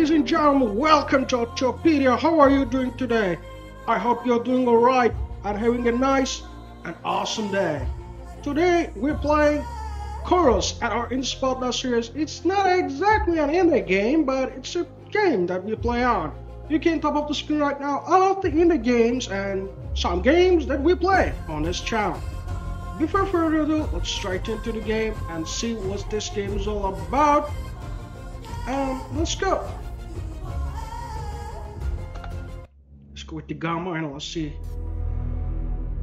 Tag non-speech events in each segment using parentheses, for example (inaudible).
ladies and gentlemen, welcome to Ottopedia. How are you doing today? I hope you're doing alright and having a nice and awesome day. Today we're playing Chorus at our Inspotna series. It's not exactly an indie game, but it's a game that we play on. You can top up the screen right now all of the indie games and some games that we play on this channel. Before further ado, let's straight into the game and see what this game is all about. Um, let's go. With the gamma and let's see.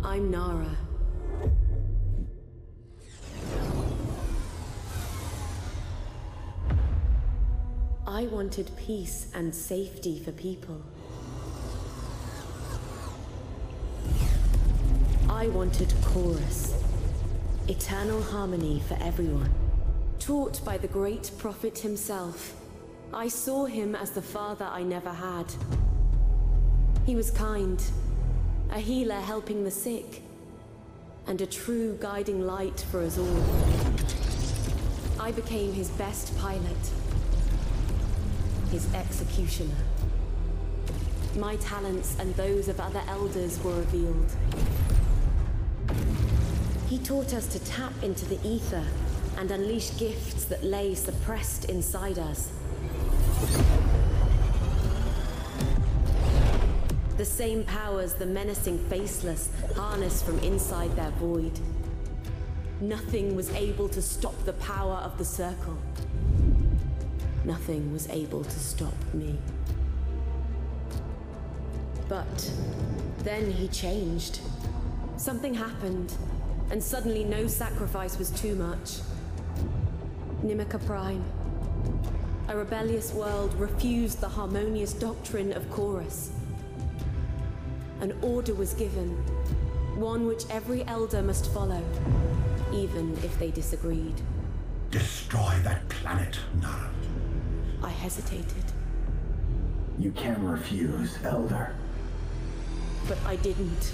I'm Nara. I wanted peace and safety for people. I wanted chorus, eternal harmony for everyone. Taught by the great prophet himself, I saw him as the father I never had. He was kind, a healer helping the sick, and a true guiding light for us all. I became his best pilot, his executioner. My talents and those of other elders were revealed. He taught us to tap into the ether and unleash gifts that lay suppressed inside us. The same powers the menacing faceless harness from inside their void. Nothing was able to stop the power of the circle. Nothing was able to stop me. But then he changed. Something happened, and suddenly no sacrifice was too much. Nimica Prime. A rebellious world refused the harmonious doctrine of Chorus. An order was given, one which every elder must follow, even if they disagreed. Destroy that planet, Nara. I hesitated, You can refuse, Elder. but I didn't.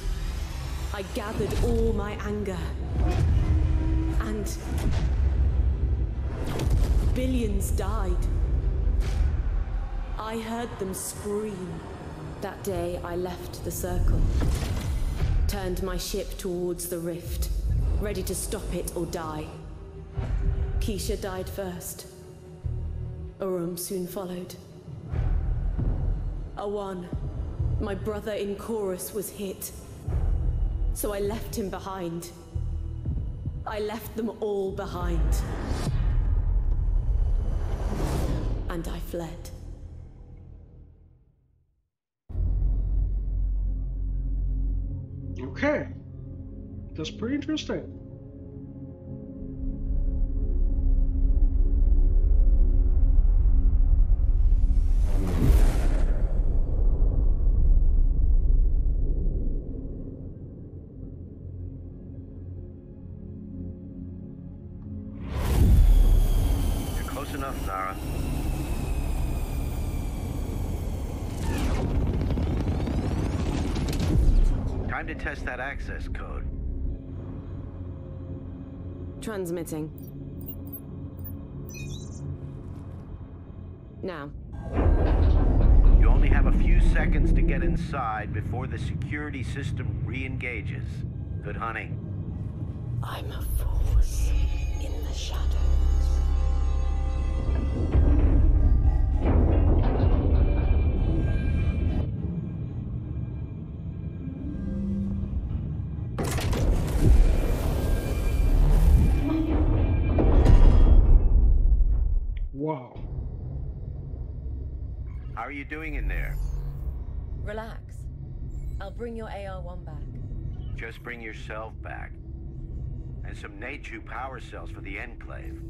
I gathered all my anger. And... Billions died. I heard them scream. That day I left the circle. Turned my ship towards the rift, ready to stop it or die. Keisha died first. Urum soon followed. Awan, my brother in chorus, was hit. So I left him behind. I left them all behind. And I fled. Okay. That's pretty interesting. That access code. Transmitting. Now. You only have a few seconds to get inside before the security system re-engages. Good hunting. I'm a force in the shadows. How are you doing in there? Relax. I'll bring your AR-1 back. Just bring yourself back. And some Nachu power cells for the Enclave.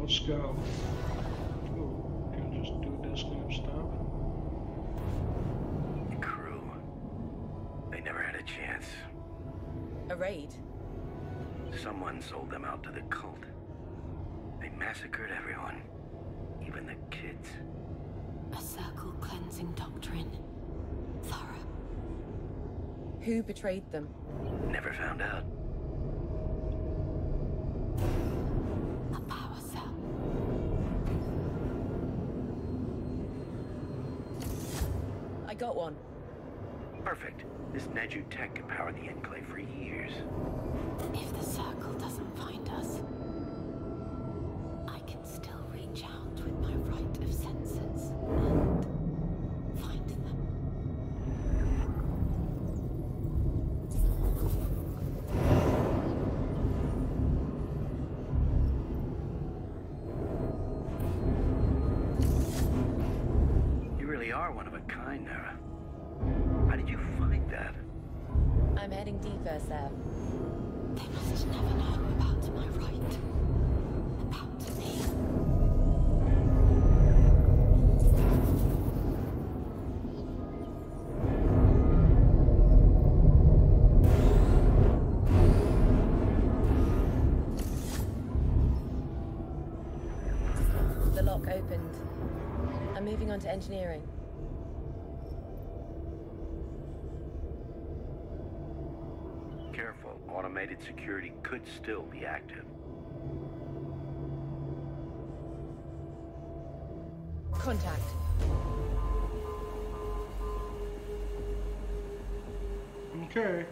Let's go. Oh, can just do this kind of stuff. The crew. They never had a chance. A raid? Someone sold them out to the cult. They massacred everyone. Even the kids. A circle cleansing doctrine. Thorough. Who betrayed them? Never found out. A power cell. I got one. Perfect. This Neju tech can power the Enclave for years. If the circle doesn't find us, I can still reach out with my right of senses heading deeper, Sav. They must never know about my right. About me. The lock opened. I'm moving on to engineering. Automated security could still be active. Contact. Okay.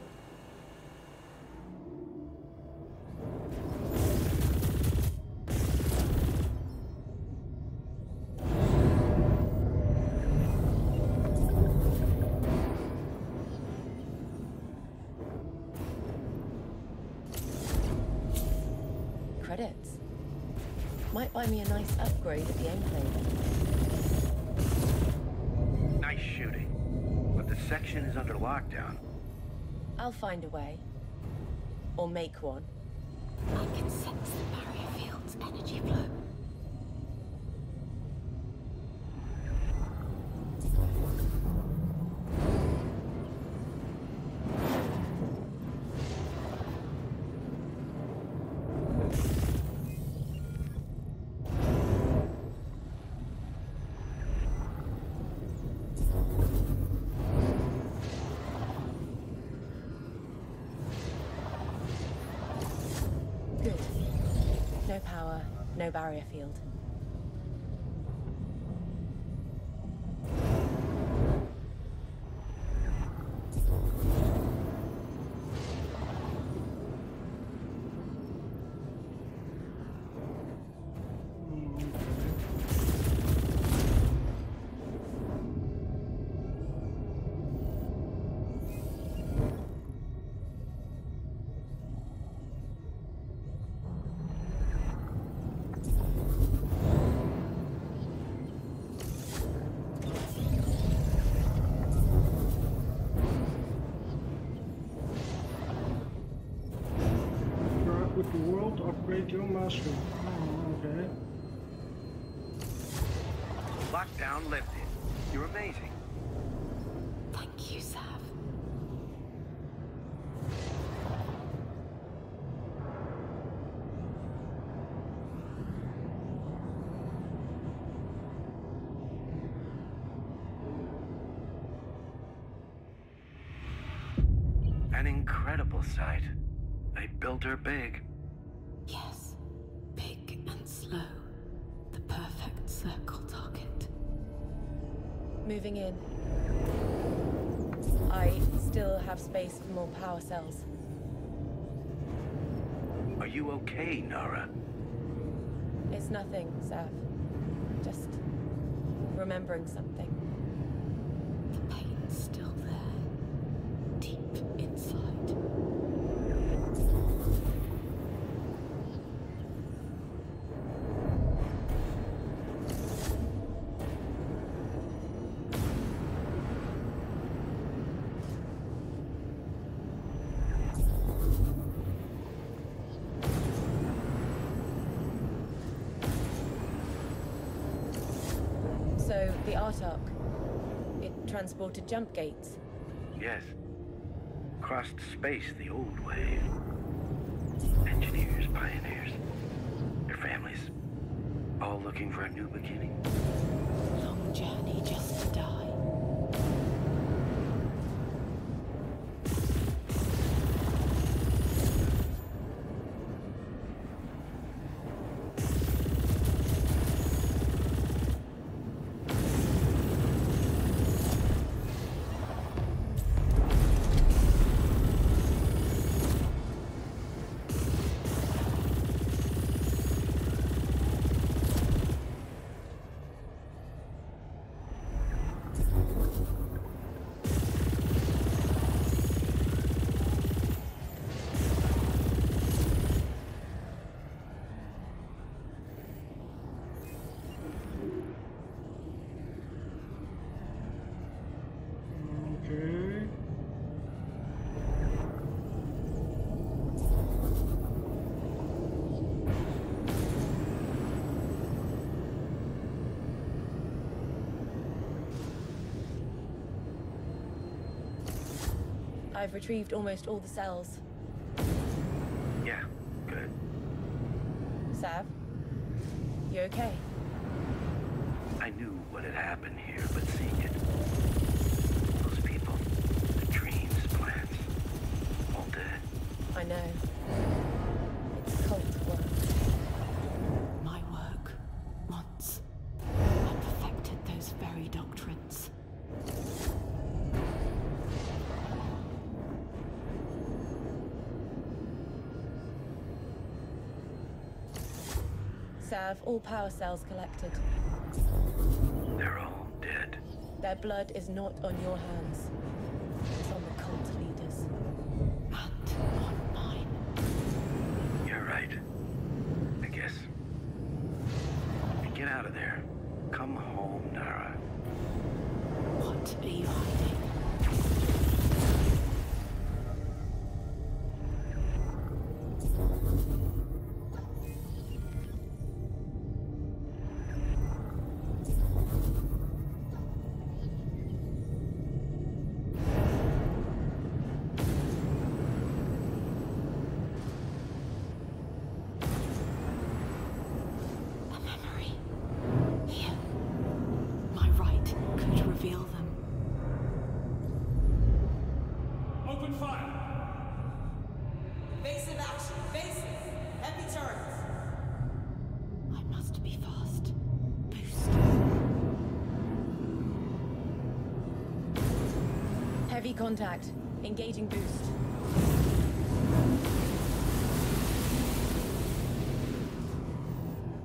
Might buy me a nice upgrade at the Enclave. Nice shooting. But the section is under lockdown. I'll find a way. Or make one. I can sense the barrier field's energy flow. Barrier field. World to your mastery. Oh, okay. Lockdown lifted. You're amazing. Thank you, Sav. An incredible sight. They built her big. More power cells. Are you okay, Nara? It's nothing, Sav. Just remembering something. The pain's still transported jump gates. Yes. Crossed space the old way. Engineers, pioneers. Their families. All looking for a new beginning. Long journey I've retrieved almost all the cells. Yeah, good. Sav? You okay? I knew what had happened here, but seeing Sav, all power cells collected. They're all dead. Their blood is not on your hands. Contact. Engaging boost.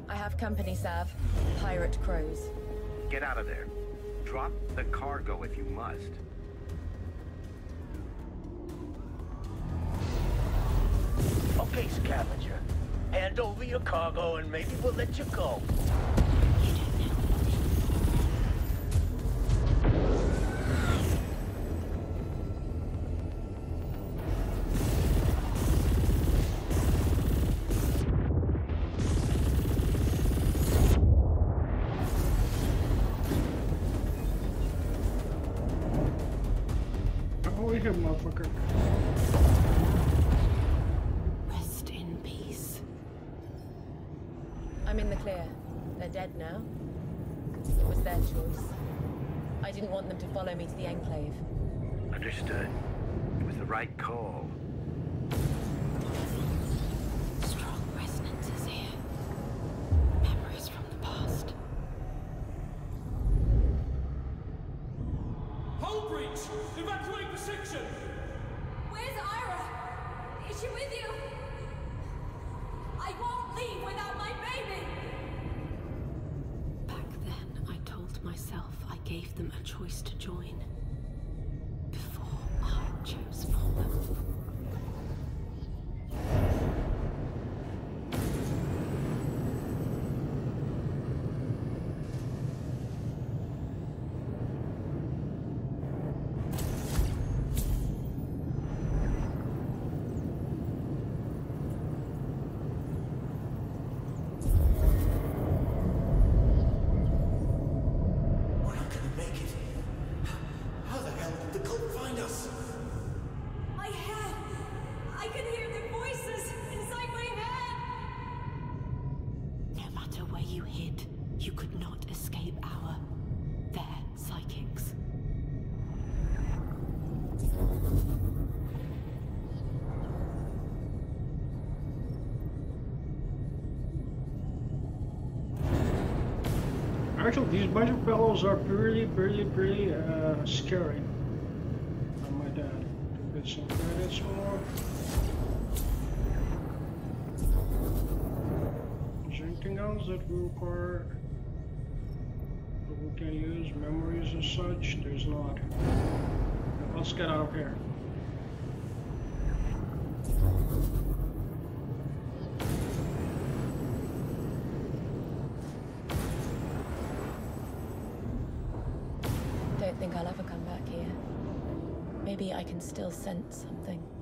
I have company, Sav. Pirate crows. Get out of there. Drop the cargo if you must. Okay, scavenger. Hand over your cargo and maybe we'll let you go. I'm in the clear. They're dead now. It was their choice. I didn't want them to follow me to the Enclave. Understood. It was the right call. These bunch of fellows are pretty, pretty, pretty uh, scary. My dad. Get some credits more. Is there anything else that we require that we can use? Memories and such? There's not. Let's get out of here. Don't think I'll ever come back here. Maybe I can still sense something.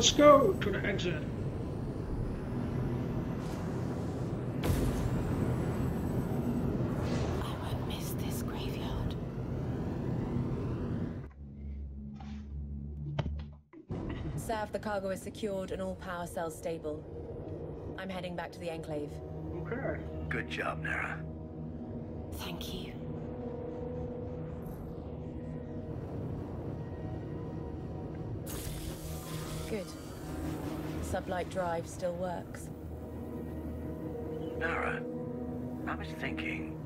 Let's go to the exit. I won't miss this graveyard. Sav, the cargo is secured and all power cells stable. I'm heading back to the Enclave. Okay. Good job, Nara. Thank you. Good. The sublight drive still works. Nara, I was thinking.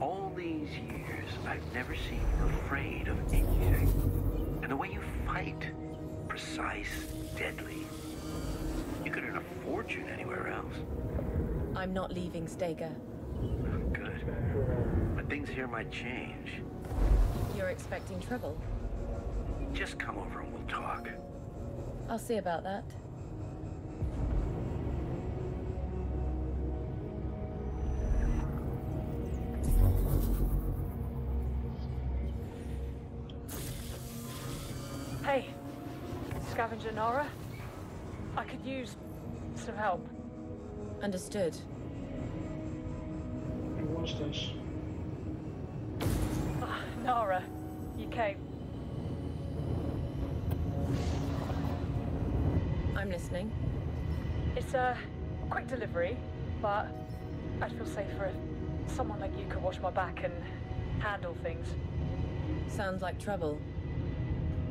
All these years, I've never seen you afraid of anything. And the way you fight, precise, deadly. You could earn a fortune anywhere else. I'm not leaving Stega. Good. But things here might change. You're expecting trouble? Just come over and we'll talk. I'll see about that. Hey, Scavenger Nora? I could use some help. Understood. And what's this? Ah, Nara, you came. I'm listening. It's a quick delivery, but I'd feel safer if someone like you could watch my back and handle things. Sounds like trouble.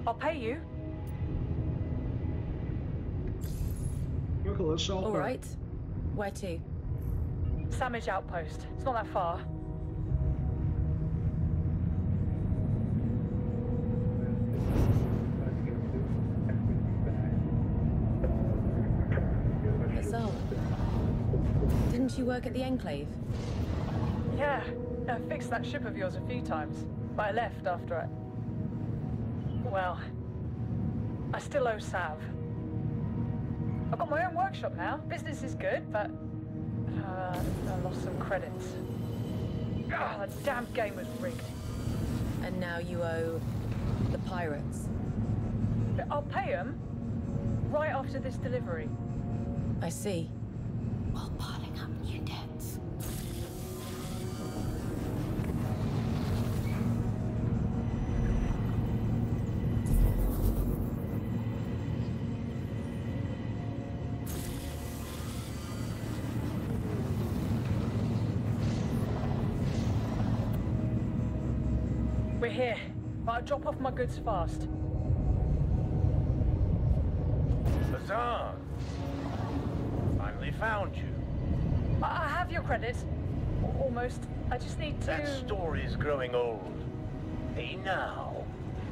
I'll pay you. Okay, let's solve All that. right. Where to? Samage Outpost. It's not that far. You work at the Enclave? Yeah, I fixed that ship of yours a few times, but I left after I... Well, I still owe Sav. I've got my own workshop now. Business is good, but uh, I lost some credits. Ah, the damn game was rigged. And now you owe the pirates. But I'll pay them right after this delivery. I see. Here, but I'll drop off my goods fast. Bazan! Finally found you. I I have your credits. Al- Almost. I just need to... That story's growing old. Pay now,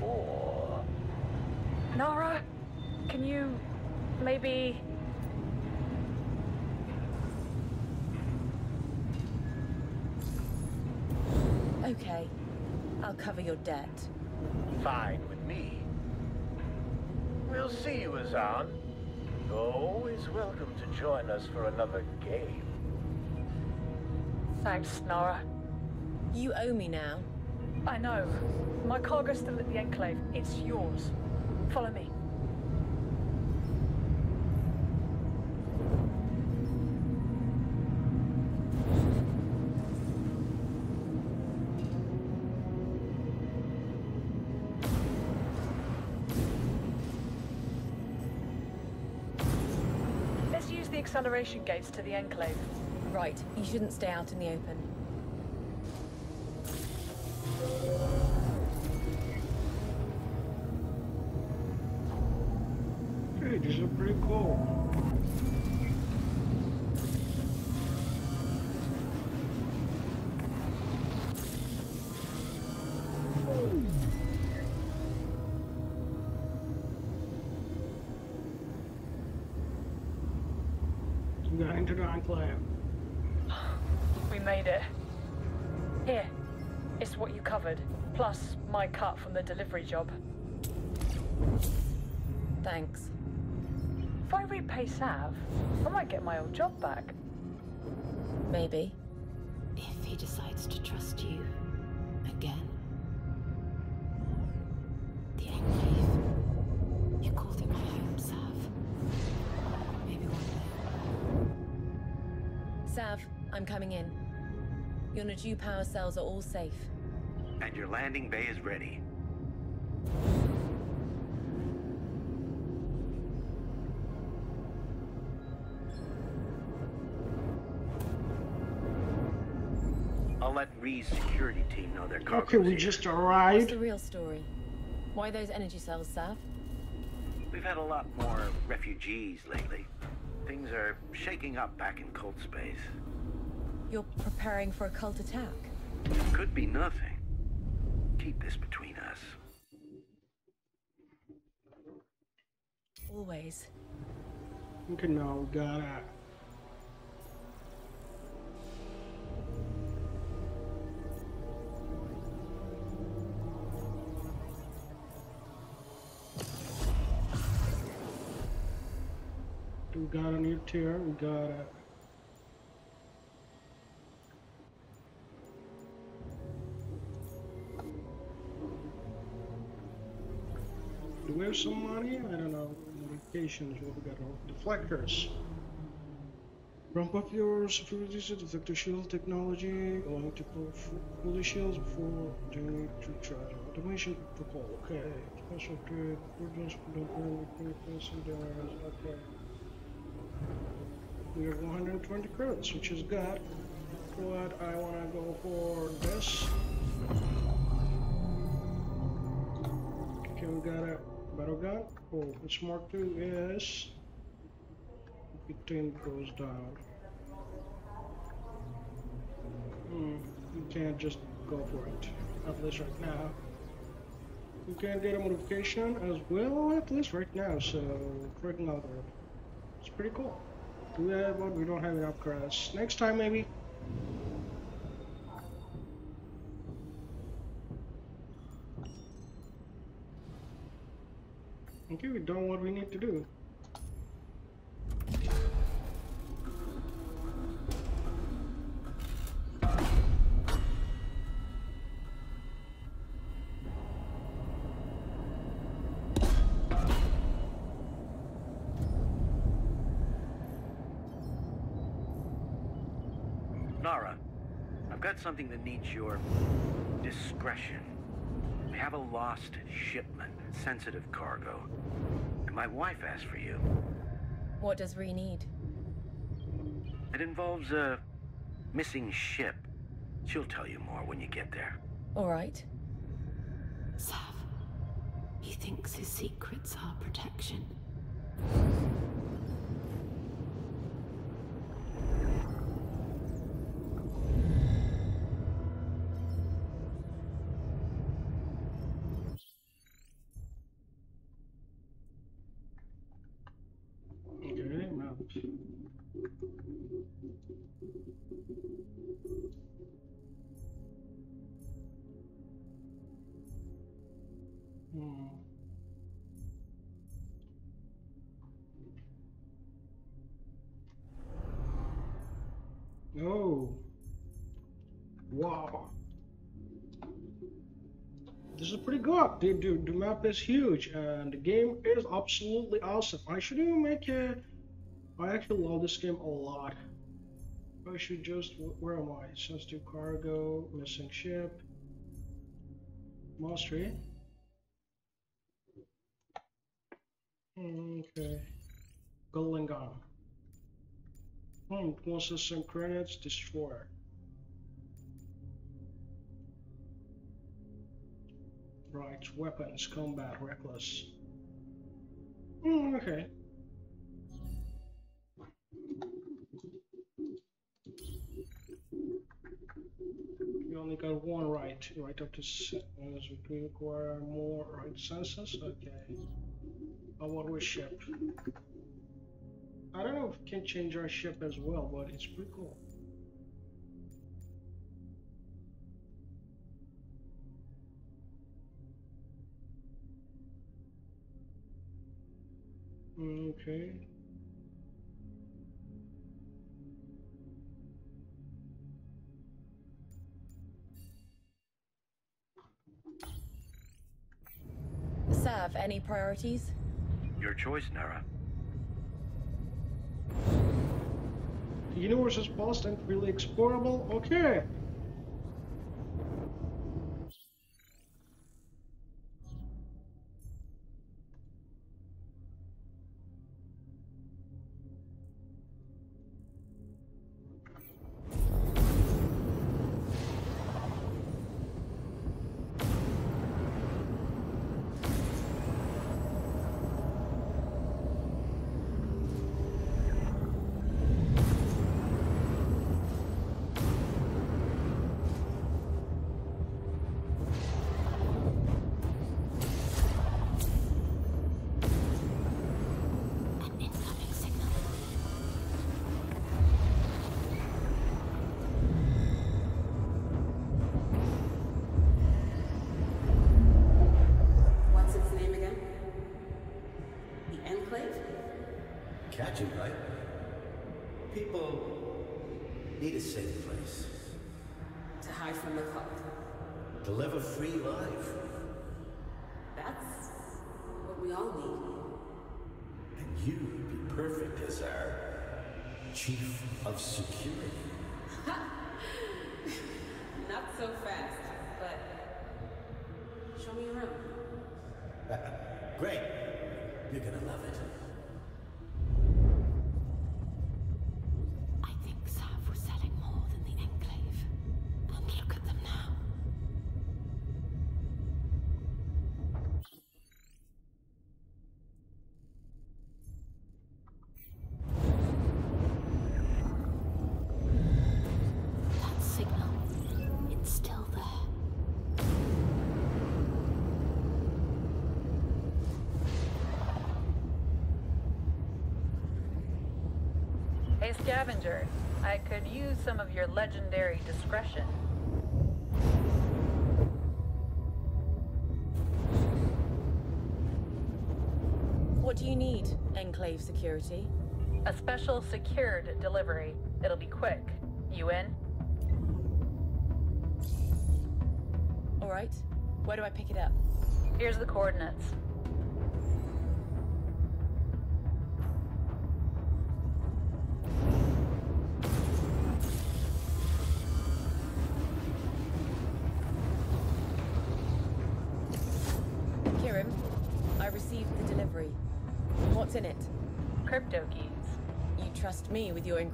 or... Nara, can you maybe... Okay. I'll cover your debt. Fine with me. We'll see you, Azan. You're always welcome to join us for another game. Thanks, Nara. You owe me now. I know. My cargo's still at the Enclave. It's yours. Follow me. Use gates to the Enclave. Right. You shouldn't stay out in the open. a delivery job. Thanks. If I repay Sav, I might get my old job back. Maybe. If he decides to trust you again. The Enclave. You called it my home, Sav. Maybe one day. Sav, I'm coming in. Your Naju power cells are all safe. And your landing bay is ready. I'll Ree's security team know their cargo's Okay, we here. just What's arrived. the real story? Why those energy cells, Sav? We've had a lot more refugees lately. Things are shaking up back in cult space. You're preparing for a cult attack? Could be nothing. Keep this between us. Always. Okay, now we gotta. We got a new tier. We got a. Do we have some money? I don't know. Modifications. What we got? Oh, Deflectors. Ramp up your security to deflector shield technology, allowing to pull fully shields before doing to charge. Automation protocol. Okay. Special good, we're just don't Ordnance. Okay. We have 120 credits, which is good. But I want to go for this. Okay, we got a battle gun. Oh, which Mark II is. 15 goes down. Hmm, you can't just go for it. At least right now. You can get a modification as well, at least right now, so freaking out there. It's pretty cool. Do we have one? We don't have enough credits. Next time, maybe. Okay, we've done what we need to do. Something that needs your discretion. We have a lost shipment, sensitive cargo. And my wife asked for you. What does Ree need? It involves a missing ship. She'll tell you more when you get there. All right. Sav, he thinks his secrets are protection. Hmm. Oh. Wow. This is pretty good. The, the, the map is huge and the game is absolutely awesome. I should even make a. I actually love this game a lot. I should just. Where am I? Sensitive cargo, missing ship, mastery. Okay. Golden gun. Hmm, one some credits, destroyer. Right, weapons, combat, reckless. Hmm, okay. Only got one right, right up to six. We require more right senses. Okay. How about with ship? I don't know if we can change our ship as well, but it's pretty cool. Okay. Sav, any priorities? Your choice, Nara. The universe is vast and really explorable. Okay. Right? People need a safe place To hide from the cult. to live a free life. That's what we all need. And you would be perfect as our chief of security. (laughs) Not so fast, Scavenger. I could use some of your legendary discretion. What do you need, Enclave security? A special secured delivery. It'll be quick. You in? All right. Where do I pick it up? Here's the coordinates.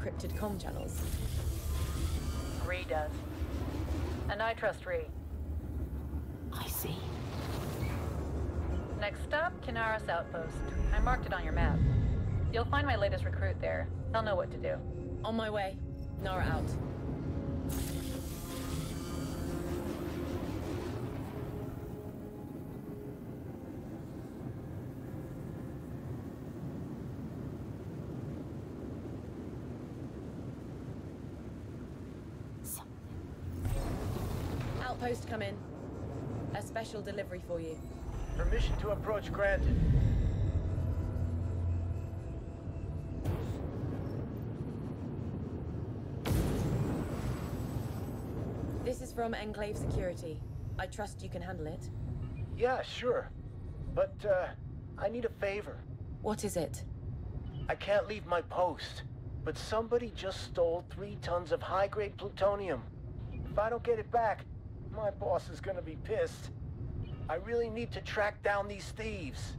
Encrypted comm channels? Ree does. And I trust Ree. I see. Next stop, Kinaris Outpost. I marked it on your map. You'll find my latest recruit there. They'll know what to do. On my way. Nara out. Outpost come in. A special delivery for you. Permission to approach granted. This is from Enclave Security. I trust you can handle it. Yeah, sure. But, uh, I need a favor. What is it? I can't leave my post, but somebody just stole three tons of high-grade plutonium. If I don't get it back, my boss is gonna be pissed. I really need to track down these thieves.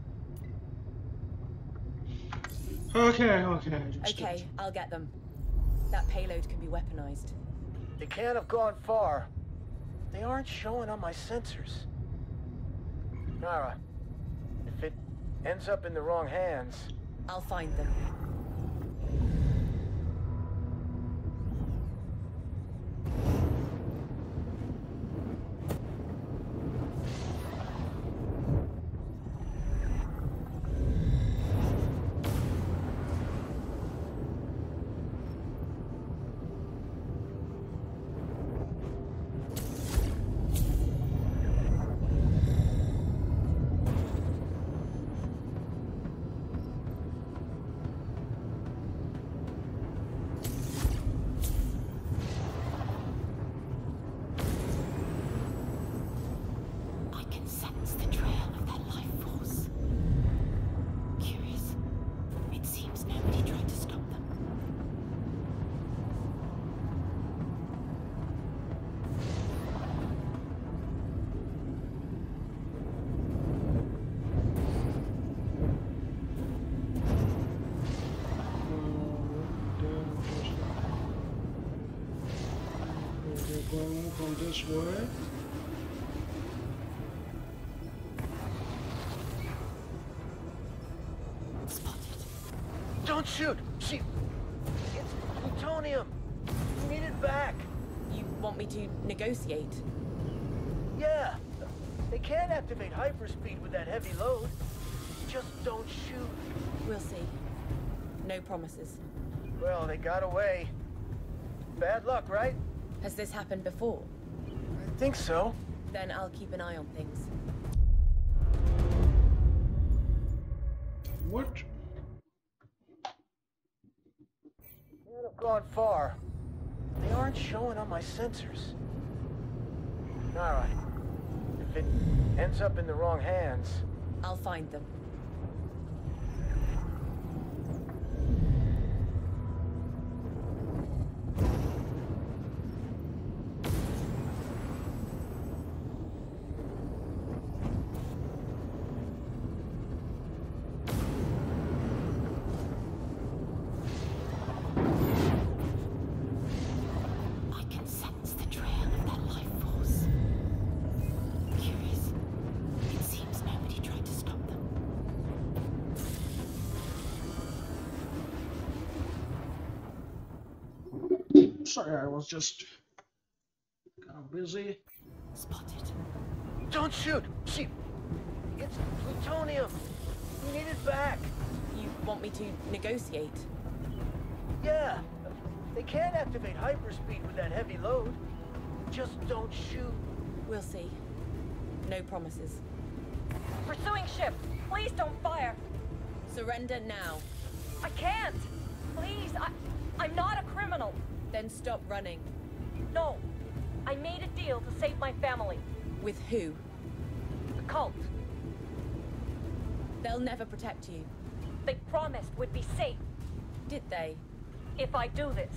Okay, okay. just- Okay, I'll get them. That payload can be weaponized. They can't have gone far. They aren't showing on my sensors. Nara, if it ends up in the wrong hands, I'll find them. Go this way. Don't shoot! She... It's plutonium! We need it back! You want me to negotiate? Yeah! They can't activate hyperspeed with that heavy load. Just don't shoot. We'll see. No promises. Well, they got away. Bad luck, right? Has this happened before? I think so. Then I'll keep an eye on things. What? Can't have gone far. They aren't showing on my sensors. Alright. If it ends up in the wrong hands... I'll find them. Sorry, I was just kind of busy. Spotted. Don't shoot! She... It's plutonium! We need it back! You want me to negotiate? Yeah! They can't activate hyperspeed with that heavy load. Just don't shoot. We'll see. No promises. Pursuing ship. Please don't fire. Surrender now. I can't. Please, I, I'm not a criminal. Then stop running. No. I made a deal to save my family. With who? The cult. They'll never protect you. They promised we'd be safe Did they? if I do this.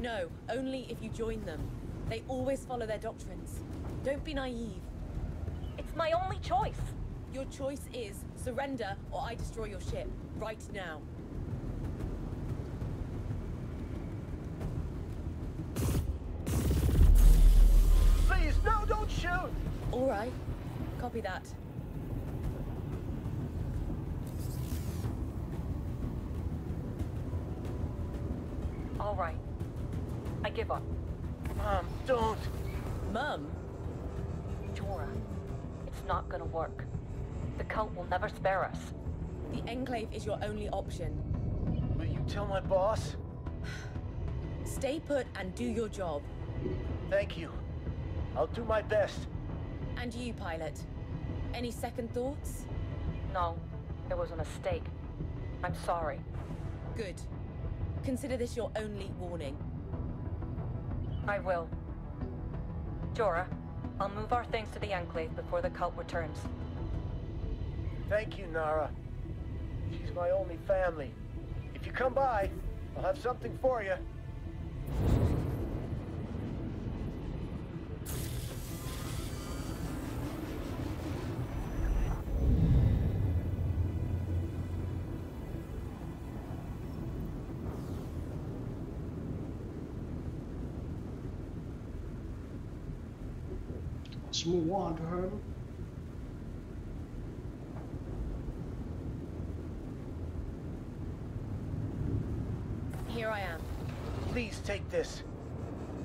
No, only if you join them. They always follow their doctrines. Don't be naive. It's my only choice. Your choice is surrender or I destroy your ship. Right now. Copy that. All right. I give up. Mom, don't! Mum? Jorah, it's not gonna work. The cult will never spare us. The Enclave is your only option. Will you tell my boss? (sighs) Stay put and do your job. Thank you. I'll do my best. And you, pilot. Any second thoughts? No, it was a mistake. I'm sorry. Good. Consider this your only warning. I will. Jorah, I'll move our things to the Enclave before the cult returns. Thank you, Nara. She's my only family. If you come by, I'll have something for you. Let's move on to her. Here I am. Please take this.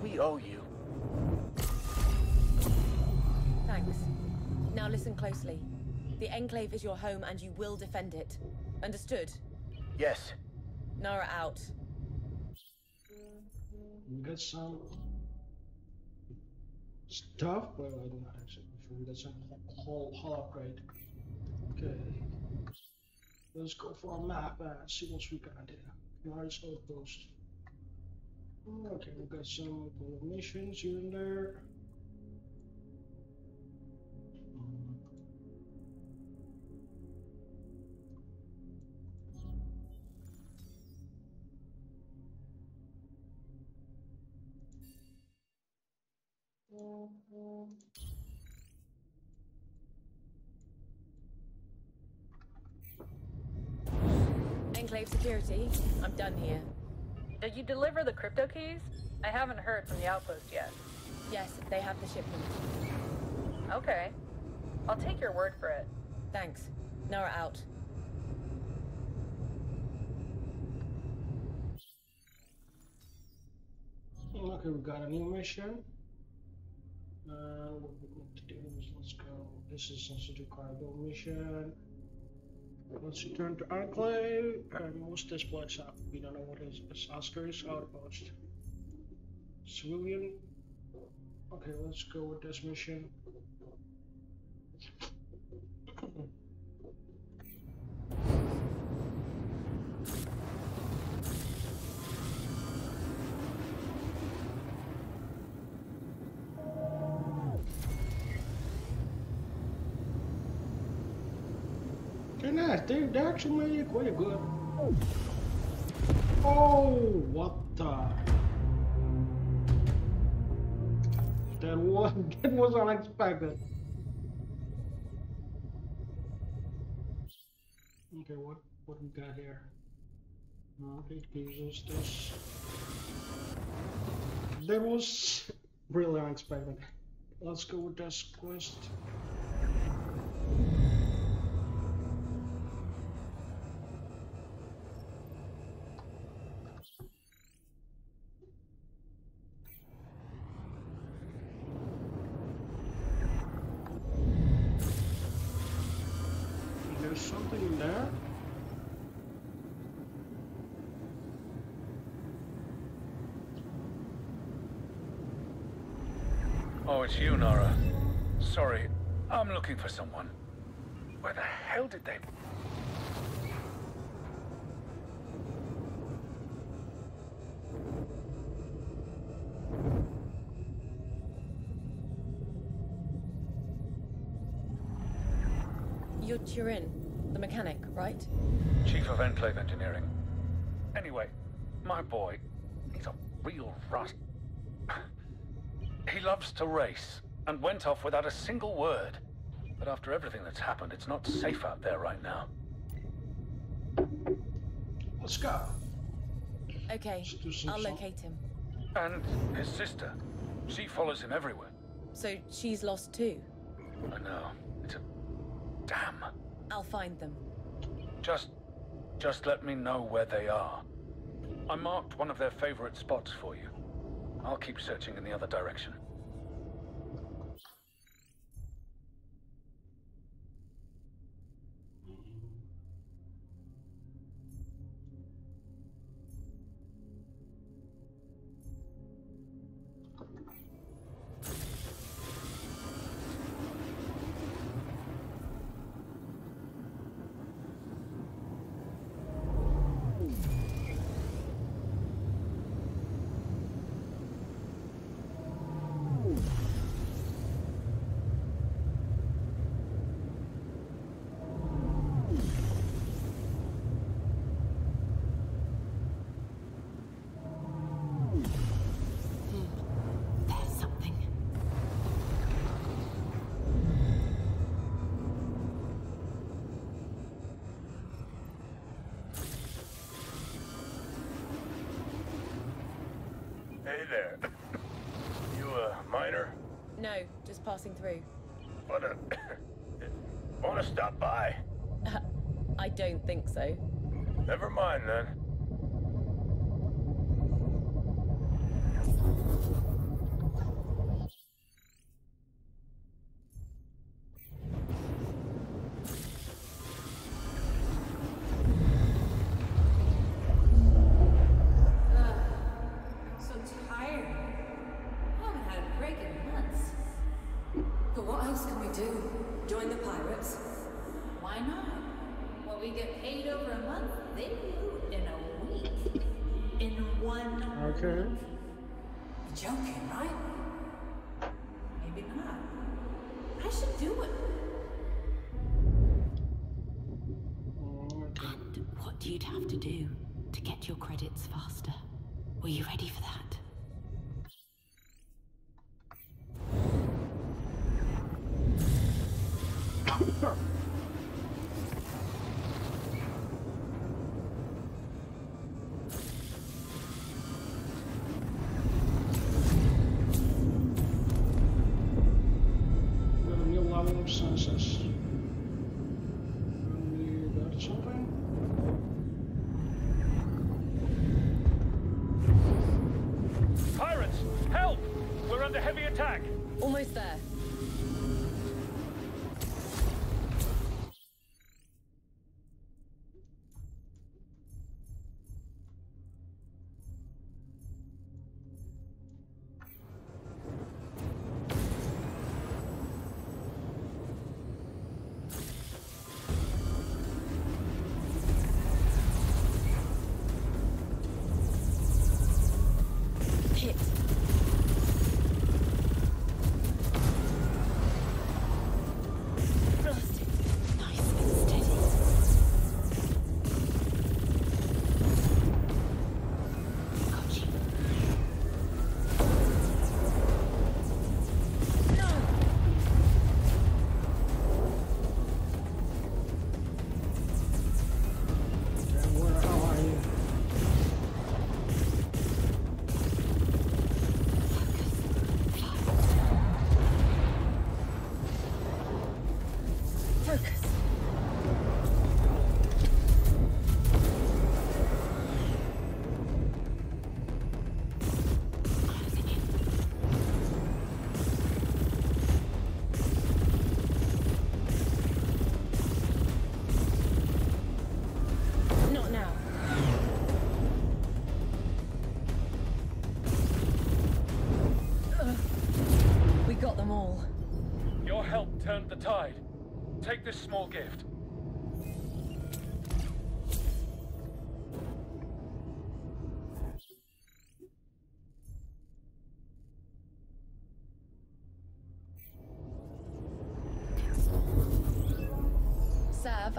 We owe you. Thanks. Now listen closely. The Enclave is your home and you will defend it. Understood? Yes. Nara out. We got some stuff, but I do not actually. We got some whole hull upgrade. Okay. Let's go for a map and see what we gonna do. Nice outpost. Okay, we got some missions here and there. Enclave security, I'm done here. Did you deliver the crypto keys? I haven't heard from the outpost yet. Yes, they have the shipment. Okay. I'll take your word for it. Thanks. Nara out. Okay, we got a new mission. Uh, what we're going to do is let's go. This is the cargo mission. Let's return to Enclave. And what's this place up? We don't know what it is. It's Oscar's outpost. Civilian. Okay, let's go with this mission. They're nice. They, they actually made it quite good. Oh, what the? That was (laughs) that was unexpected. Okay, what what we got here? Okay, gives us this. That was really unexpected. Let's go with this quest. There's something in there. Oh, it's you, Nara. Sorry, I'm looking for someone. Where the hell did they... You're Turin, the mechanic, right? Chief of Enclave Engineering. Anyway, my boy, he's a real rust. (laughs) He loves to race, and went off without a single word. But after everything that's happened, it's not safe out there right now. Let's go. Okay, Let's do some I'll locate him. And his sister. She follows him everywhere. So she's lost too. I know. It's a... Damn. I'll find them. Just... Just let me know where they are. I marked one of their favorite spots for you. I'll keep searching in the other direction. What else can we do? Join the pirates? Why not? Well, we get paid over a month. They loot in a week. In one Okay. You're joking, right? Maybe not. I should do it. And what do you'd have to do to get your credits faster. Were you ready for that?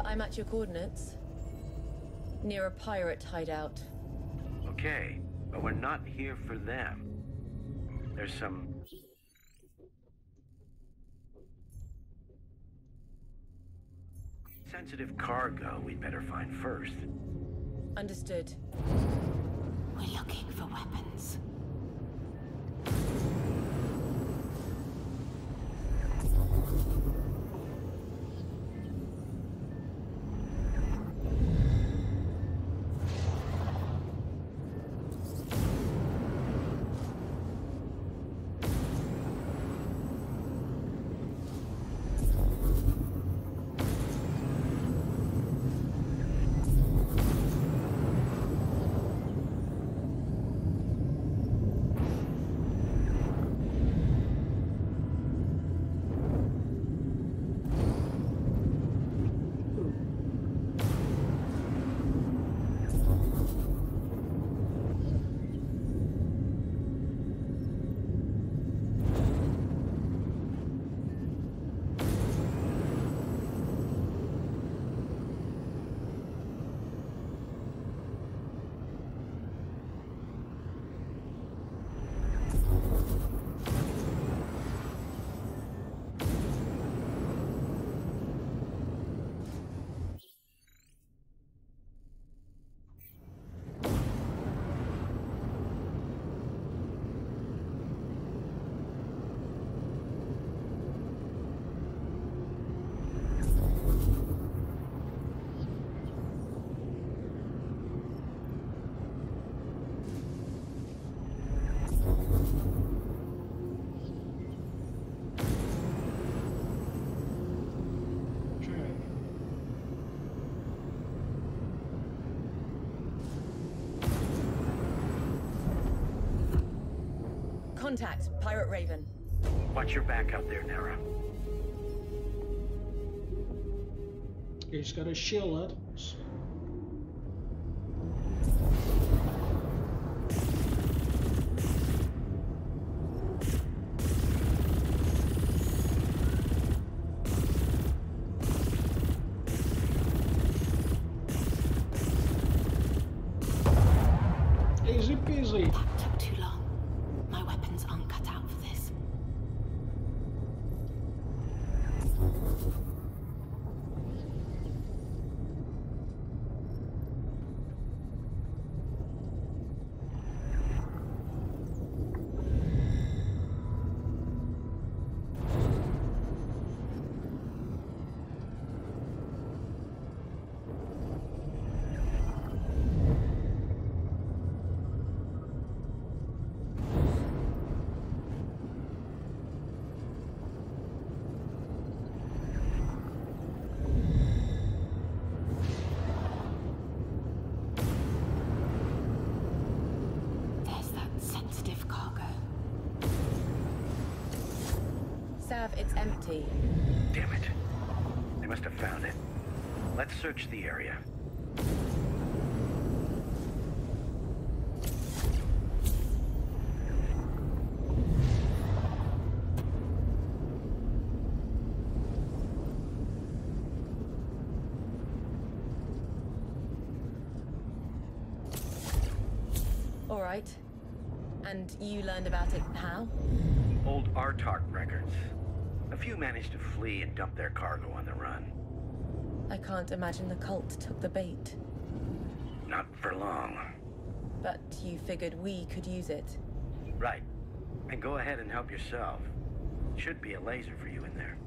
I'm at your coordinates. Near a pirate hideout. Okay, but we're not here for them. There's some sensitive cargo we'd better find first. Understood. We're looking for weapons. Contact, Pirate Raven. Watch your back out there, Nara. He's got a shield. It's. Damn it. They must have found it. Let's search the area. All right. And you learned about it how? Few managed to flee and dump their cargo on the run. I can't imagine the cult took the bait. Not for long. But you figured we could use it. Right. And go ahead and help yourself. Should be a laser for you in there.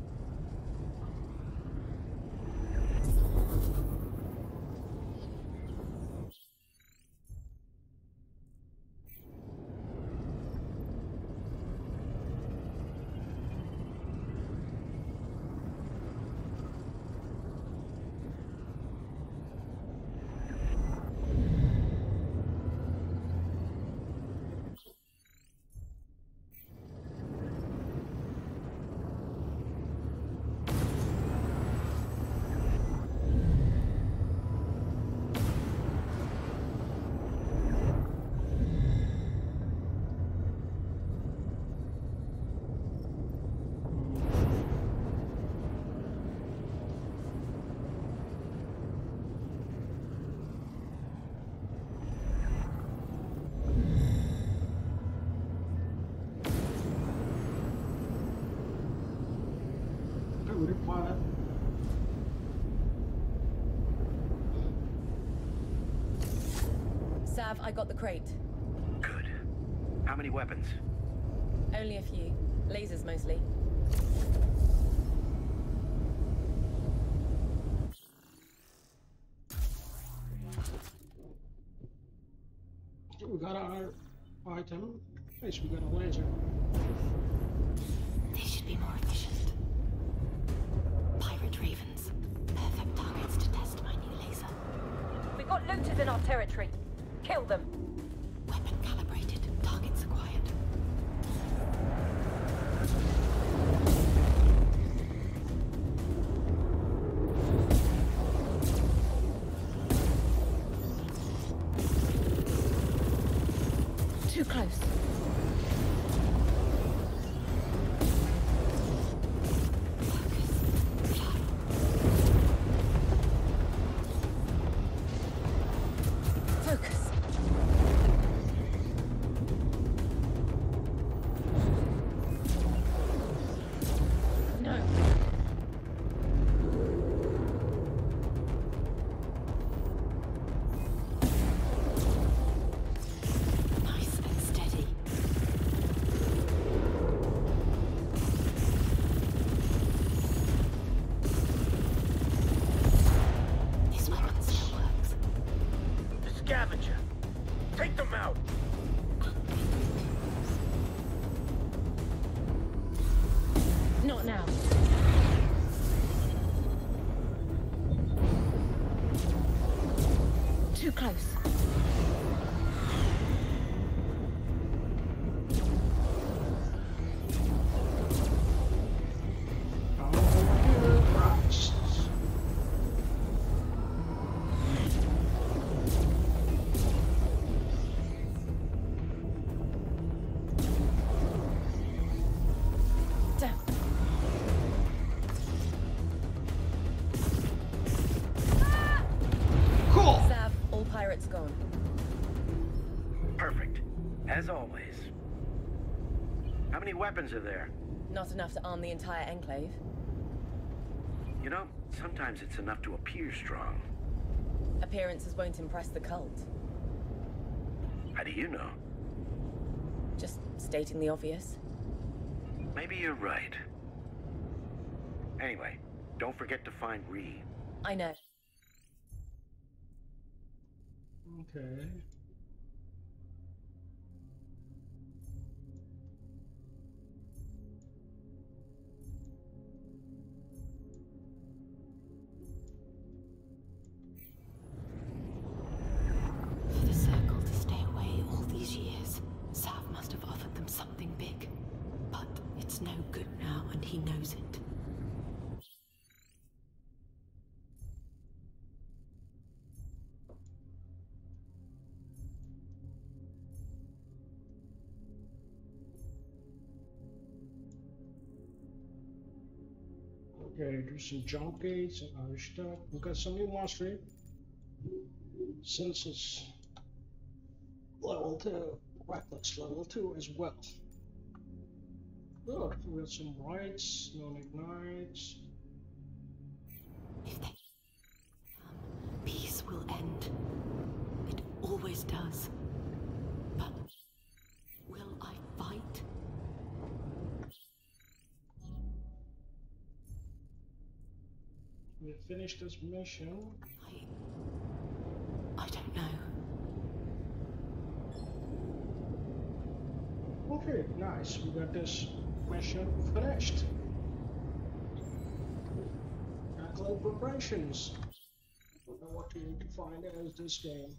Okay, we didn't find it. Sav, I got the crate. Good. How many weapons? Only a few. Lasers mostly. We got our item. At least we got a laser. They should be more efficient. Pirate ravens. Perfect targets to test my new laser. We got looters in our territory. Kill them. Weapon calibrated. Targets acquired. Weapons are there? Not enough to arm the entire enclave. You know, sometimes it's enough to appear strong. Appearances won't impress the cult. How do you know? Just stating the obvious. Maybe you're right. Anyway, don't forget to find Ree. I know. Okay. Okay, do some jump gates and other stuff. We got some new mastery. Census level 2. Reckless level 2 as well. Good. We got some rights, non ignites. If they come, peace will end. It always does. We finished this mission. I don't know. Okay, nice. We got this mission finished. Calculate preparations. Don't know what you need to find as this game.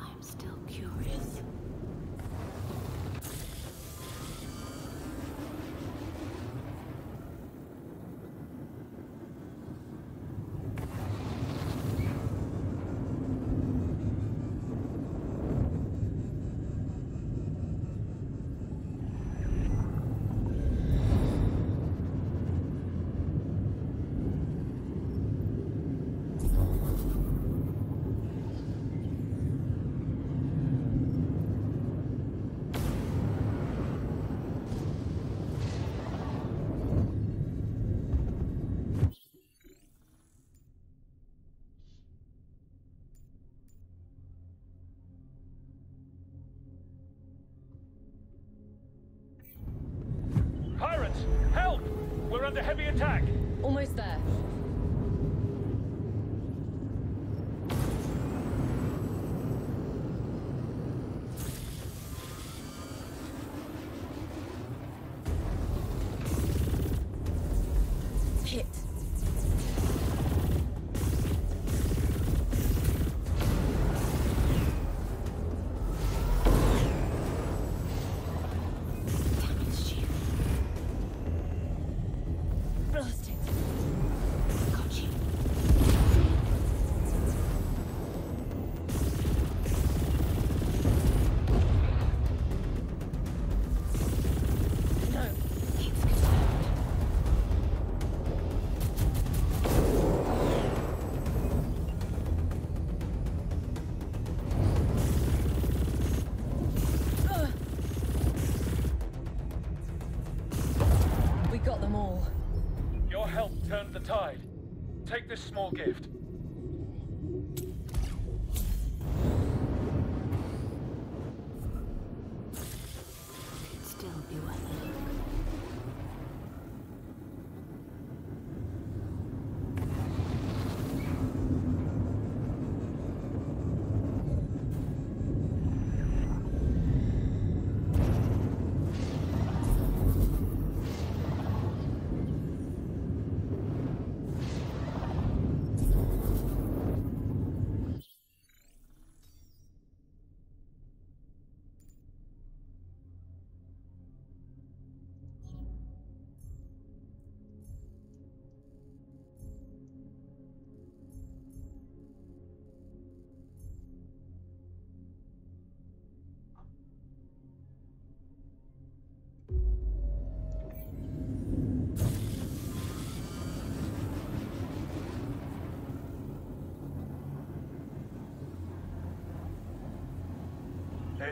I'm still curious. Pirates! Help! We're under heavy attack! Almost there.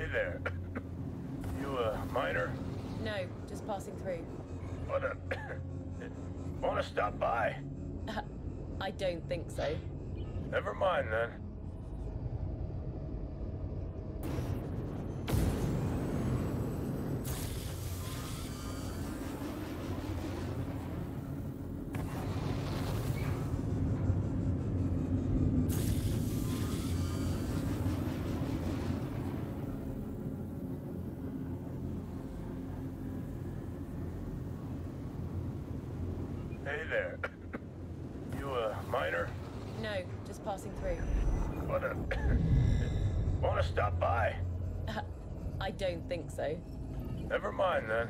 Hey there. You a miner? No, just passing through. Wanna... (coughs) Wanna stop by? (laughs) I don't think so. Never mind then. Hey there. You a miner? No, just passing through. Wanna... Wanna stop by? I don't think so. Never mind then.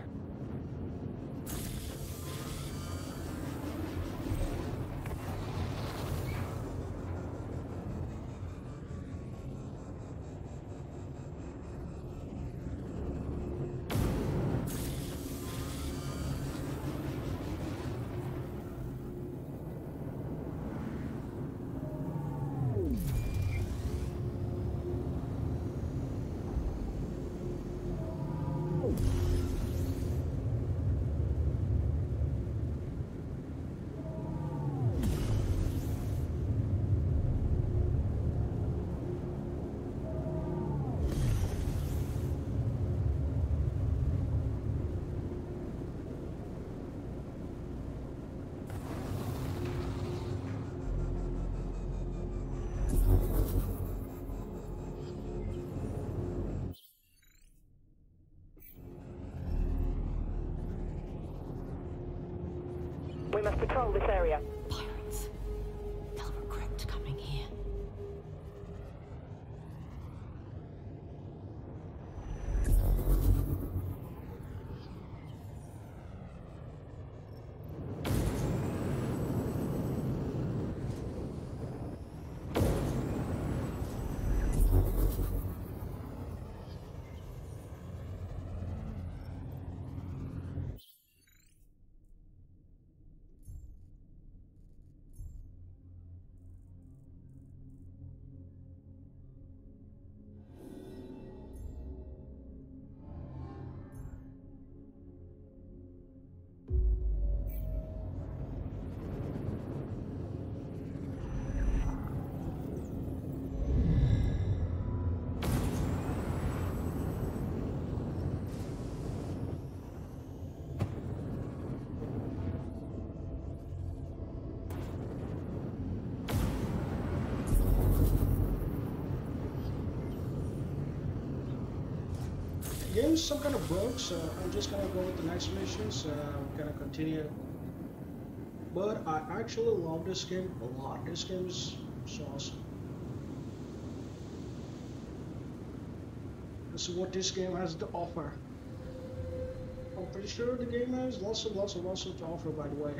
This area. Game's some kind of broke, so I'm just gonna go with the next missions. Uh, I'm gonna continue. But I actually love this game a lot. This game is so awesome. This is what this game has to offer. I'm pretty sure the game has lots and lots and lots to offer, by the way.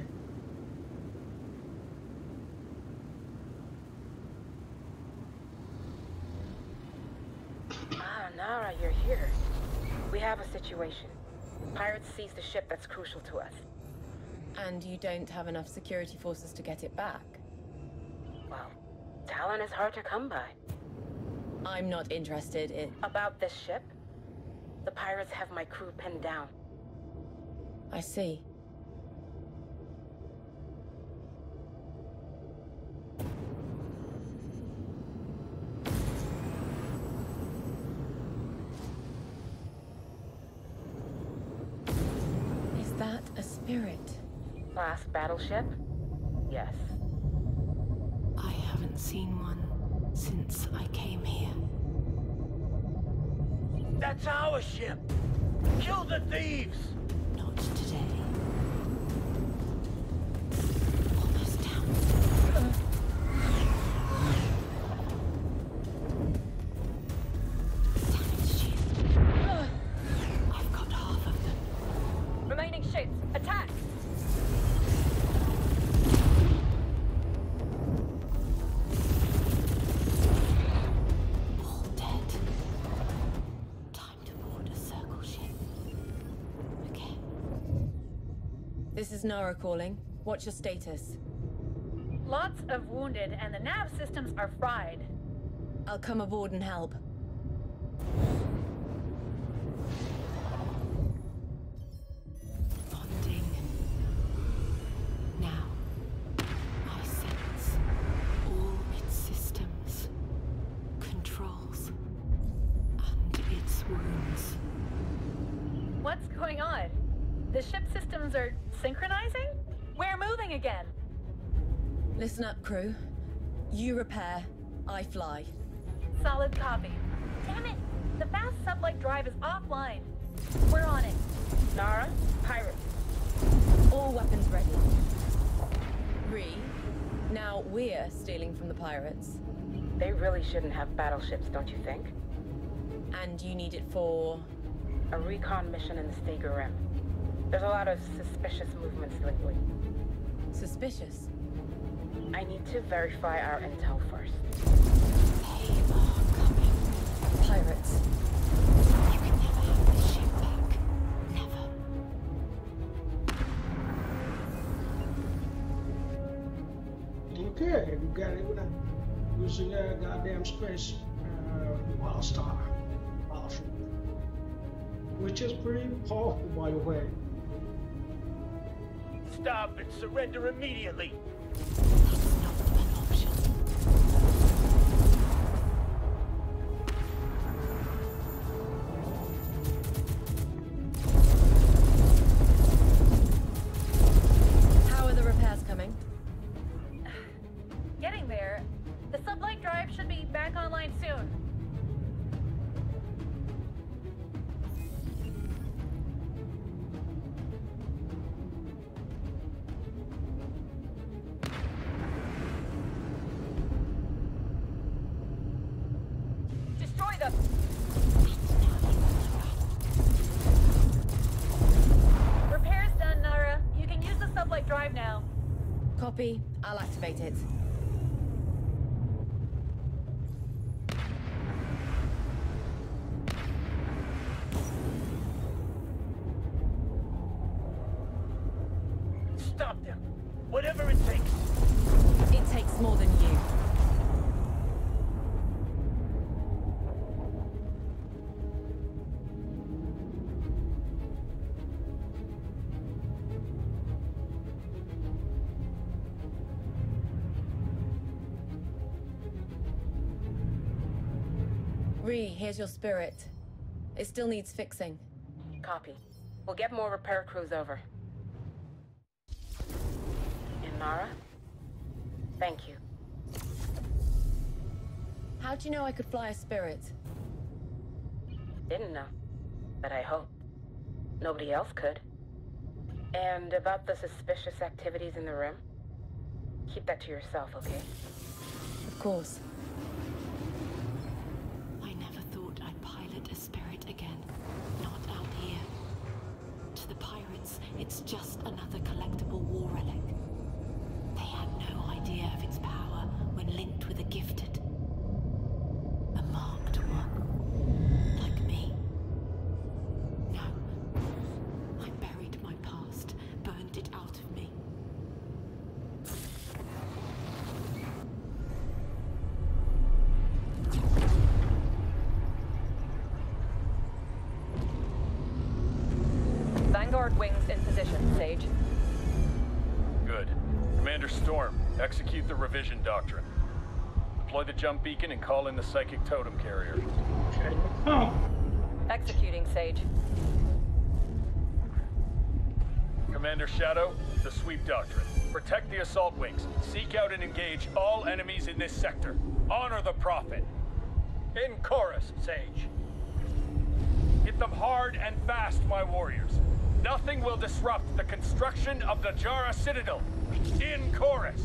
Ah, Nara, you're here. We have a situation. Pirates seized the ship that's crucial to us. And you don't have enough security forces to get it back? Well, talent is hard to come by. I'm not interested in... About this ship? The pirates have my crew pinned down. I see. Is that a spirit? Last battleship? Yes. I haven't seen one since I came here. That's our ship! Kill the thieves! Nara calling. What's your status? Lots of wounded, and the nav systems are fried. I'll come aboard and help. Pirates. They really shouldn't have battleships, don't you think? And you need it for... A recon mission in the Steger Rim. There's a lot of suspicious movements lately. Suspicious? I need to verify our intel first. They are coming. Pirates. It without using a goddamn space uh, Wildstar battleship. Which is pretty powerful, by the way. Stop and surrender immediately! Ree, here's your spirit. It still needs fixing. Copy. We'll get more repair crews over. And Nara? Thank you. How'd you know I could fly a spirit? Didn't know. But I hoped. Nobody else could. And about the suspicious activities in the room? Keep that to yourself, okay? Of course. Vanguard wings in position, Sage. Good. Commander Storm, execute the revision doctrine. Deploy the jump beacon and call in the psychic totem carrier. Oh, Executing, Sage. Commander Shadow, the sweep doctrine. Protect the assault wings. Seek out and engage all enemies in this sector. Honor the Prophet. In chorus, Sage. Hit them hard and fast, my warriors. Nothing will disrupt the construction of the Jara Citadel. In chorus.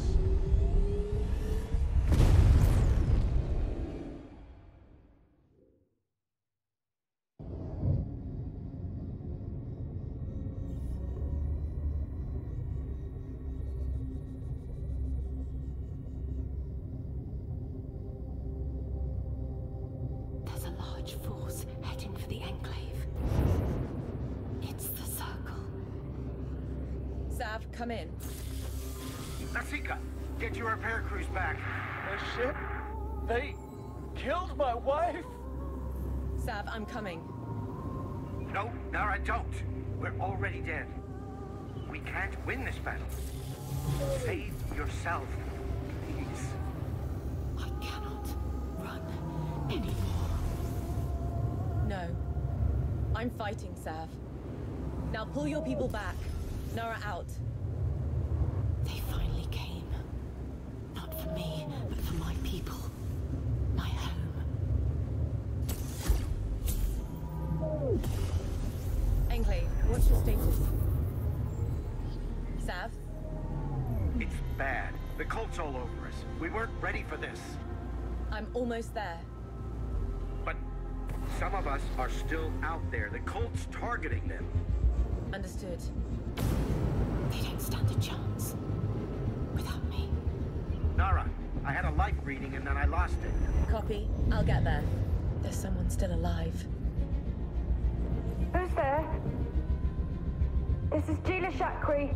The all over us. We weren't ready for this. I'm almost there. But some of us are still out there. The cult's targeting them. Understood. They don't stand a chance. Without me. Nara, I had a life reading and then I lost it. Copy. I'll get there. There's someone still alive. Who's there? This is Gila Shakri.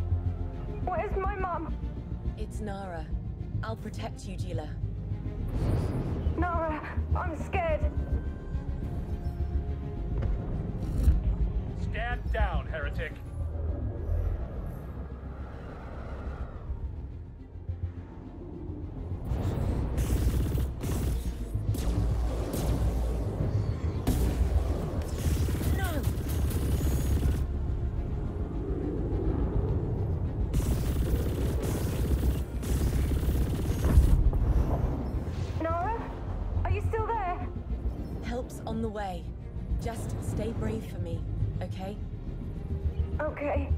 Where's my mum? It's Nara. I'll protect you, Gila. Nara, I'm scared. Stand down, heretic. Help's on the way. Just stay brave for me, okay? Okay.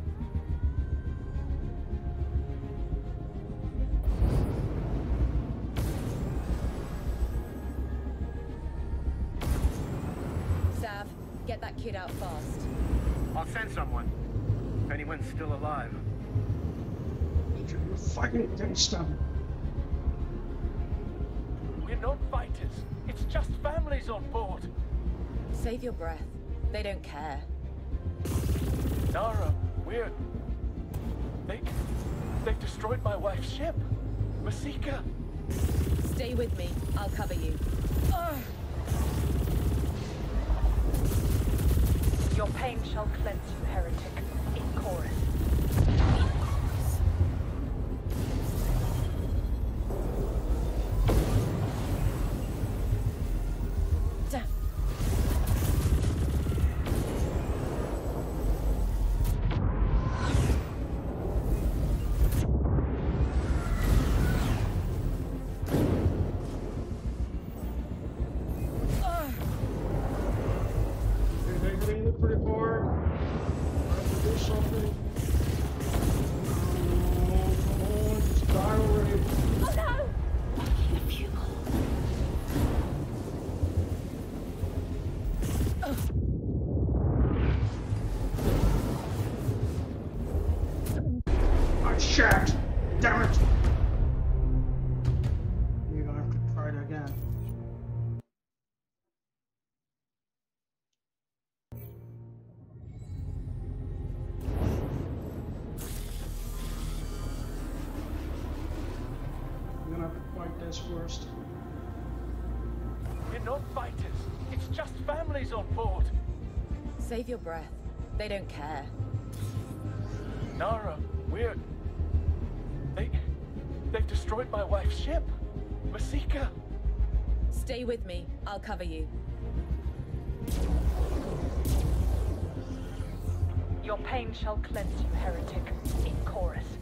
Sav, Get that kid out fast. I'll send someone. If anyone's still alive. You're fighting against them. We're not fighters. It's just families on board. Save your breath. They don't care. Nara, we're... They... They've destroyed my wife's ship. Masika. Stay with me. I'll cover you. Your pain shall cleanse you, heretic, Save your breath. They don't care. Nara, we're... They... They've destroyed my wife's ship. Masika. Stay with me. I'll cover you. Your pain shall cleanse you, heretic, in chorus.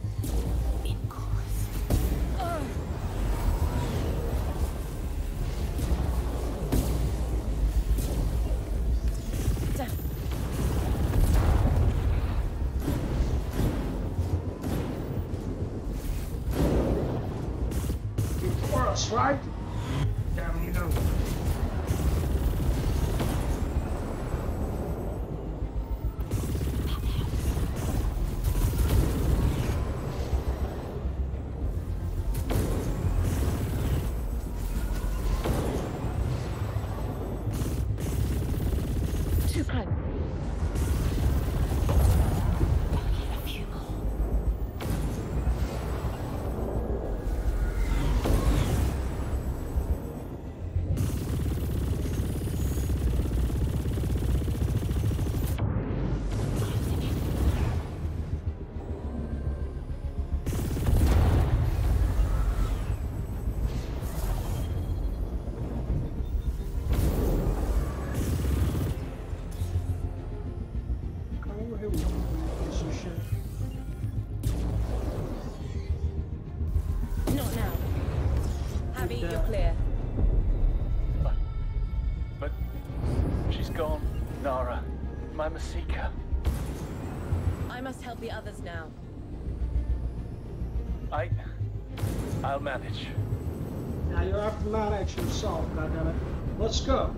Have to manage yourself, goddammit. Let's go.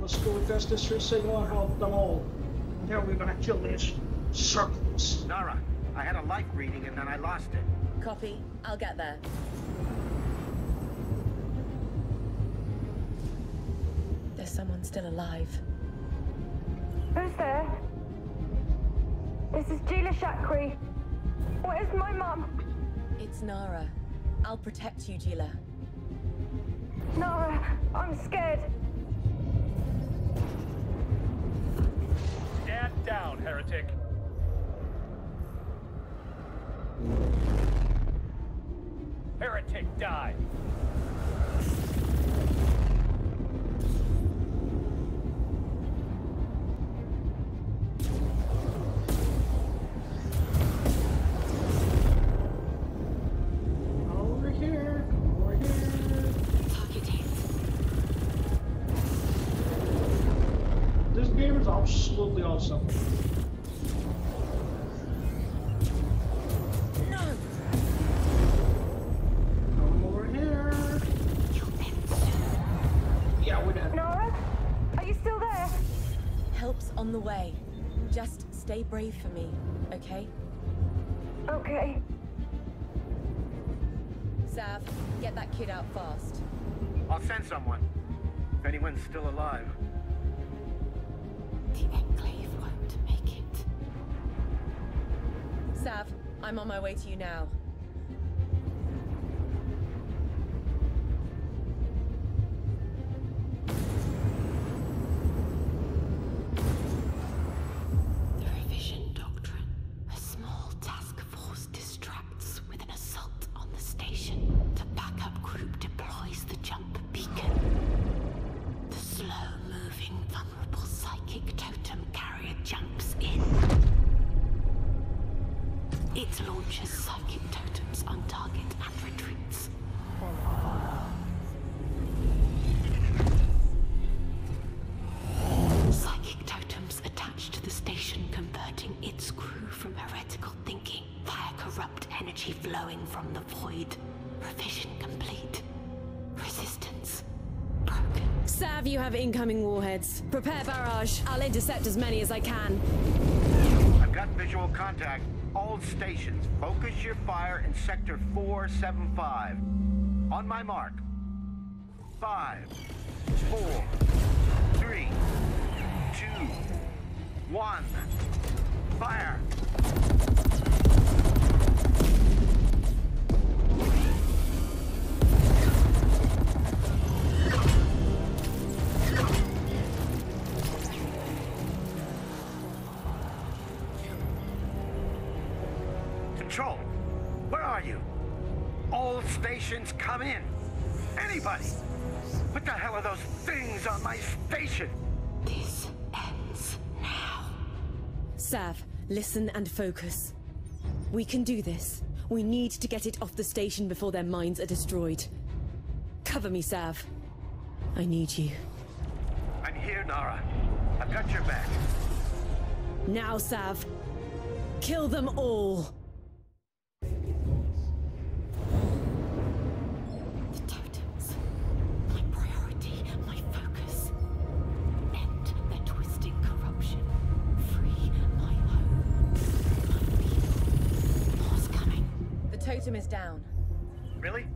Let's go because this is signal and help them all. Then we're gonna kill these circles. Nara, I had a life reading and then I lost it. Copy. I'll get there. There's someone still alive. Who's there? This is Gila Shakri. Where's my mum? It's Nara. I'll protect you, Gila. Nara, I'm scared. Stand down, heretic. Heretic, die. Stay brave for me, okay? Okay. Sav, get that kid out fast. I'll send someone. If anyone's still alive. The Enclave won't make it. Sav, I'm on my way to you now. Prepare barrage. I'll intercept as many as I can. I've got visual contact. All stations, focus your fire in sector 475. On my mark. Five, four, three, two, one. Listen and focus. We can do this. We need to get it off the station before their minds are destroyed. Cover me, Sav. I need you. I'm here, Nara. I've got your back. Now, Sav. Kill them all. Totem is down. Really?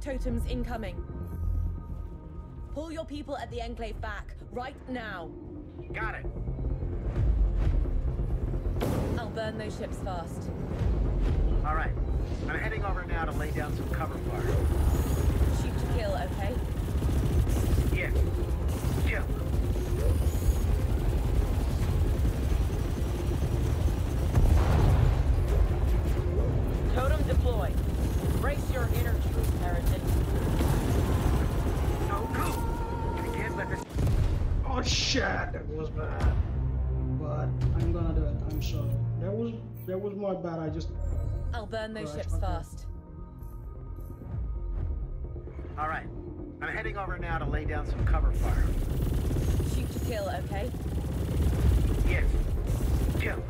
Totems incoming. Pull your people at the Enclave back, right now. Got it. I'll burn those ships fast. All right. I'm heading over now to lay down was that was my bad. I just I'll burn those ships fast. All right. I'm heading over now to lay down some cover fire. Shoot to kill, okay? Yes. Kill.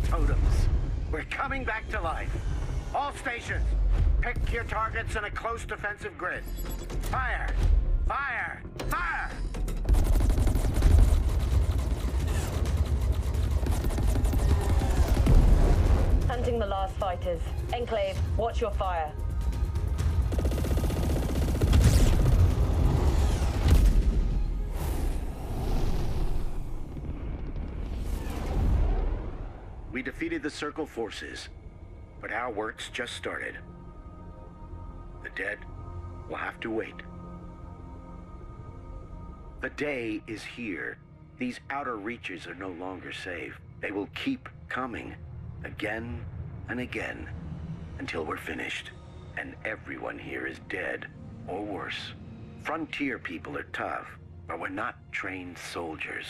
Totems. We're coming back to life. All stations, pick your targets in a close defensive grid. Fire! Fire! Fire! Hunting the last fighters. Enclave, watch your fire. Circle forces, but our work's just started. The dead will have to wait. The day is here. These outer reaches are no longer safe. They will keep coming, again and again, until we're finished. And everyone here is dead, or worse. Frontier people are tough, but we're not trained soldiers.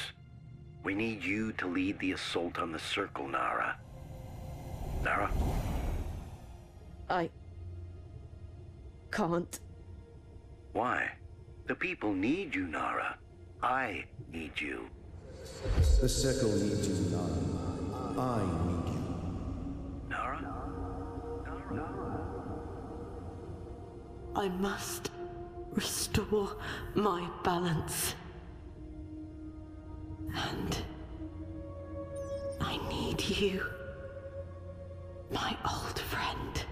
We need you to lead the assault on the Circle, Nara. Nara? I can't. Why? The people need you, Nara. I need you. The Circle needs you, Nara. I need you. Nara? Nara? I must restore my balance. And I need you, my old friend.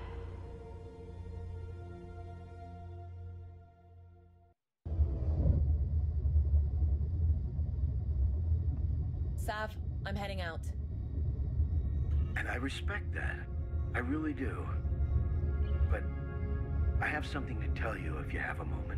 Sav, I'm heading out. And I respect that. I really do. But I have something to tell you if you have a moment.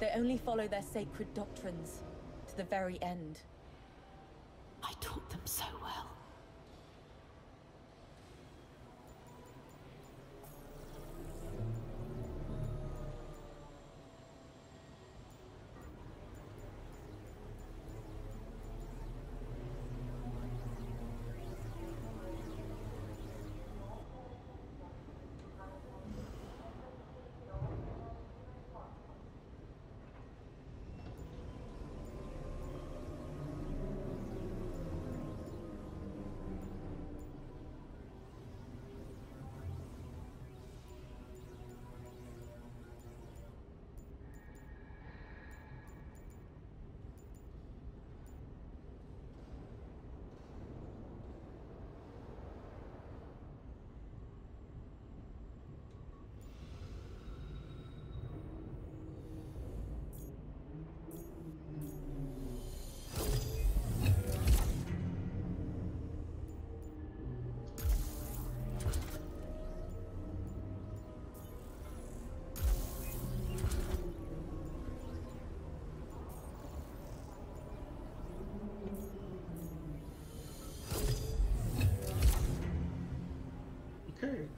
They only follow their sacred doctrines to the very end. I taught them so well.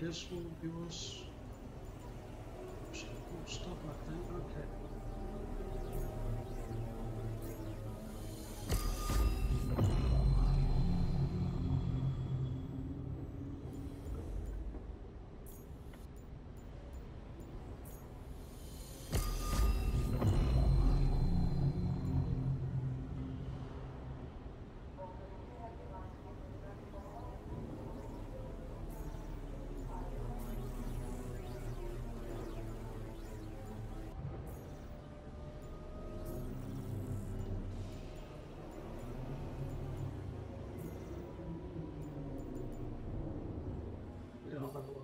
Okay, this will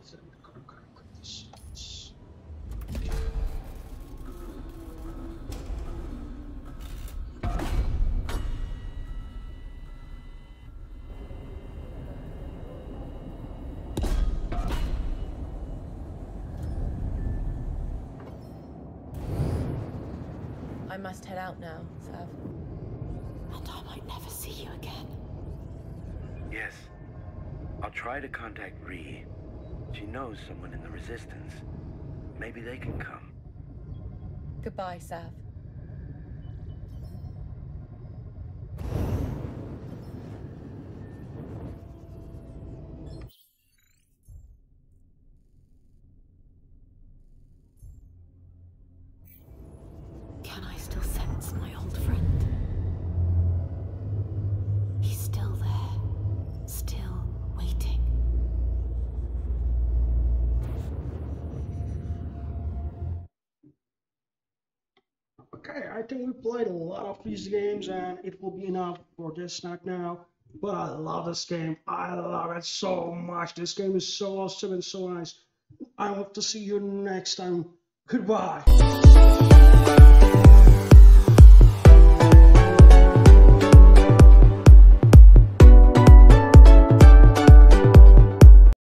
Yeah, that was. I'm gonna put this. this- I must head out now, Sav. And I might never see you again. Yes. I'll try to contact Ree. She knows someone in the Resistance. Maybe they can come. Goodbye, Sav. Of these games and it will be enough for this night now. But I love this game. I love it so much. This game is so awesome and so nice. I hope to see you next time. Goodbye.